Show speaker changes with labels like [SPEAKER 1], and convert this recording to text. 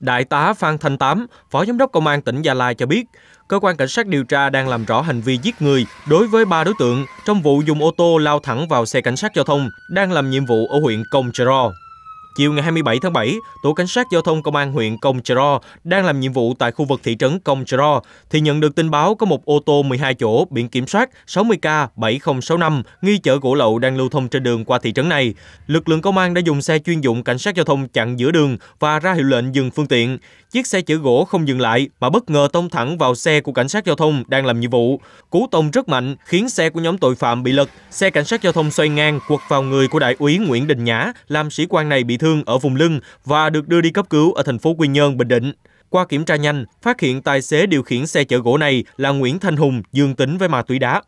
[SPEAKER 1] Đại tá Phan Thanh Tám, Phó Giám đốc Công an tỉnh Gia Lai cho biết, cơ quan cảnh sát điều tra đang làm rõ hành vi giết người đối với ba đối tượng trong vụ dùng ô tô lao thẳng vào xe cảnh sát giao thông đang làm nhiệm vụ ở huyện Công Trờ Ro. Chiều ngày 27 tháng 7, Tổ cảnh sát giao thông công an huyện Công Trò đang làm nhiệm vụ tại khu vực thị trấn Công Trò thì nhận được tin báo có một ô tô 12 chỗ biển kiểm soát 60K7065 nghi chở gỗ lậu đang lưu thông trên đường qua thị trấn này. Lực lượng công an đã dùng xe chuyên dụng cảnh sát giao thông chặn giữa đường và ra hiệu lệnh dừng phương tiện. Chiếc xe chở gỗ không dừng lại mà bất ngờ tông thẳng vào xe của cảnh sát giao thông đang làm nhiệm vụ. Cú tông rất mạnh khiến xe của nhóm tội phạm bị lật. Xe cảnh sát giao thông xoay ngang quật vào người của đại úy Nguyễn Đình Nhã, làm sĩ quan này bị thương ở vùng lưng và được đưa đi cấp cứu ở thành phố Quy Nhơn, Bình Định. Qua kiểm tra nhanh, phát hiện tài xế điều khiển xe chở gỗ này là Nguyễn Thanh Hùng dương tính với ma túy đá.